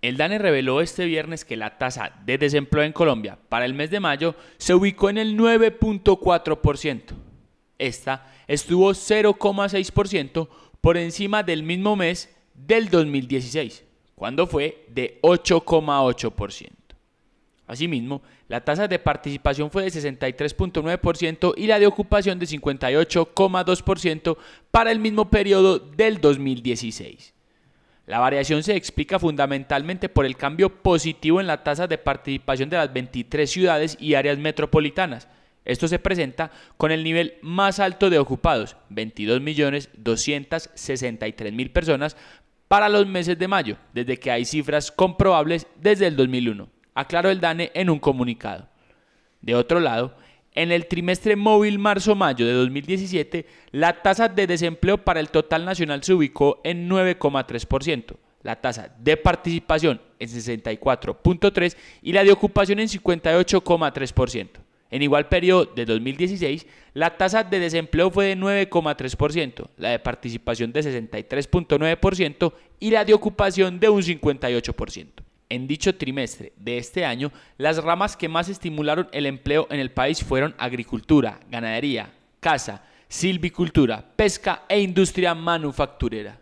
El DANE reveló este viernes que la tasa de desempleo en Colombia para el mes de mayo se ubicó en el 9.4%. Esta estuvo 0,6% por encima del mismo mes del 2016, cuando fue de 8,8%. Asimismo, la tasa de participación fue de 63.9% y la de ocupación de 58,2% para el mismo periodo del 2016. La variación se explica fundamentalmente por el cambio positivo en la tasa de participación de las 23 ciudades y áreas metropolitanas. Esto se presenta con el nivel más alto de ocupados, 22.263.000 personas, para los meses de mayo, desde que hay cifras comprobables desde el 2001, aclaró el DANE en un comunicado. De otro lado, en el trimestre móvil marzo-mayo de 2017, la tasa de desempleo para el total nacional se ubicó en 9,3%, la tasa de participación en 64,3% y la de ocupación en 58,3%. En igual periodo de 2016, la tasa de desempleo fue de 9,3%, la de participación de 63,9% y la de ocupación de un 58%. En dicho trimestre de este año, las ramas que más estimularon el empleo en el país fueron agricultura, ganadería, casa, silvicultura, pesca e industria manufacturera.